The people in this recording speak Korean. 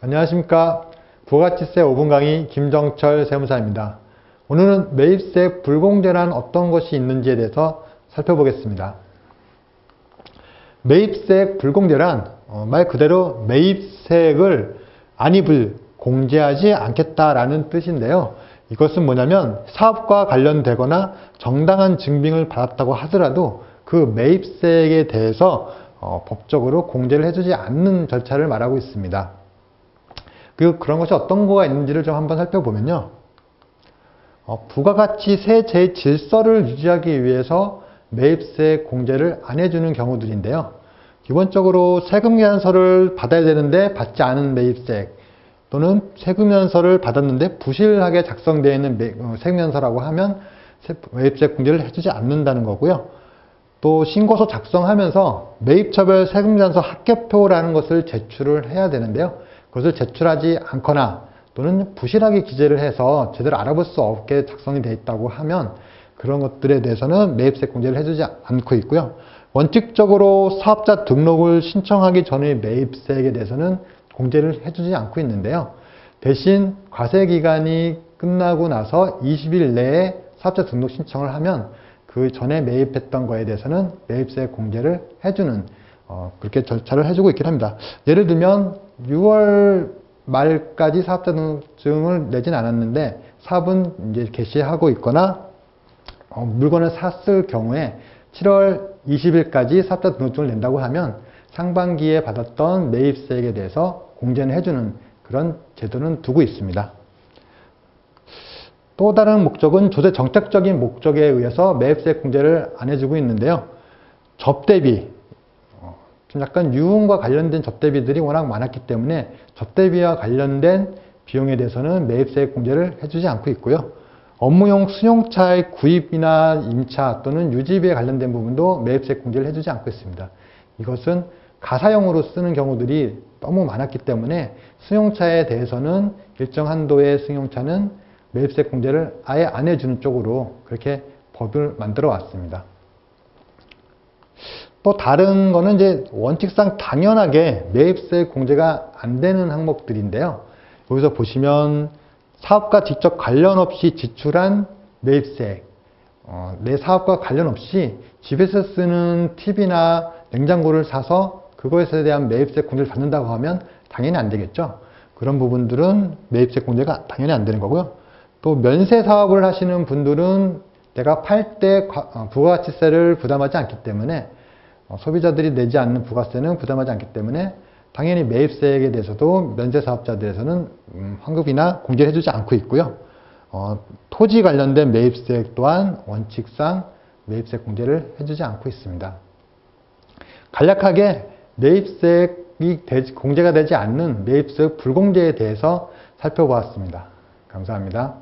안녕하십니까. 부가치세 5분 강의 김정철 세무사입니다. 오늘은 매입세 불공제란 어떤 것이 있는지에 대해서 살펴보겠습니다. 매입세 불공제란 어, 말 그대로 매입세액을 안입을 공제하지 않겠다라는 뜻인데요. 이것은 뭐냐면 사업과 관련되거나 정당한 증빙을 받았다고 하더라도 그 매입세액에 대해서 어, 법적으로 공제를 해주지 않는 절차를 말하고 있습니다. 그 그런 것이 어떤 거가 있는지를 좀 한번 살펴보면요. 어, 부가가치세 제 질서를 유지하기 위해서 매입세 공제를 안 해주는 경우들인데요. 기본적으로 세금 계산서를 받아야 되는데 받지 않은 매입세 또는 세금연서를 받았는데 부실하게 작성되어 있는 어, 세금연서라고 하면 매입세 공제를 해주지 않는다는 거고요. 또 신고서 작성하면서 매입처별 세금연서 합계표라는 것을 제출을 해야 되는데요. 그것을 제출하지 않거나 또는 부실하게 기재를 해서 제대로 알아볼 수 없게 작성이 되어 있다고 하면 그런 것들에 대해서는 매입세 공제를 해주지 않고 있고요. 원칙적으로 사업자 등록을 신청하기 전의 매입세액에 대해서는 공제를 해주지 않고 있는데요. 대신 과세기간이 끝나고 나서 20일 내에 사업자 등록 신청을 하면 그 전에 매입했던 거에 대해서는 매입세 공제를 해주는 어, 그렇게 절차를 해주고 있긴 합니다. 예를 들면 6월 말까지 사업자 등록증을 내진 않았는데 사업은 이제 개시하고 있거나 어, 물건을 샀을 경우에 7월 20일까지 사업자 등록증을 낸다고 하면 상반기에 받았던 매입세액에 대해서 공제는 해주는 그런 제도는 두고 있습니다. 또 다른 목적은 조세 정책적인 목적에 의해서 매입세 공제를 안 해주고 있는데요. 접대비, 어, 좀 약간 유흥과 관련된 접대비들이 워낙 많았기 때문에 접대비와 관련된 비용에 대해서는 매입세 공제를 해주지 않고 있고요. 업무용 승용차의 구입이나 임차 또는 유지비에 관련된 부분도 매입세 공제를 해주지 않고 있습니다. 이것은 가사용으로 쓰는 경우들이 너무 많았기 때문에 승용차에 대해서는 일정 한도의 승용차는 매입세 공제를 아예 안 해주는 쪽으로 그렇게 법을 만들어 왔습니다. 또 다른 거는 이제 원칙상 당연하게 매입세 공제가 안 되는 항목들인데요. 여기서 보시면 사업과 직접 관련 없이 지출한 매입세 어, 내 사업과 관련 없이 집에서 쓰는 TV나 냉장고를 사서 그것에 대한 매입세 공제를 받는다고 하면 당연히 안 되겠죠. 그런 부분들은 매입세 공제가 당연히 안 되는 거고요. 또 면세 사업을 하시는 분들은 내가 팔때 어, 부가가치세를 부담하지 않기 때문에 어, 소비자들이 내지 않는 부가세는 부담하지 않기 때문에 당연히 매입세액에 대해서도 면세 사업자들에서는 음, 환급이나 공제를 해주지 않고 있고요. 어, 토지 관련된 매입세액 또한 원칙상 매입세 공제를 해주지 않고 있습니다. 간략하게 매입세액이 공제가 되지 않는 매입세액 불공제에 대해서 살펴보았습니다. 감사합니다.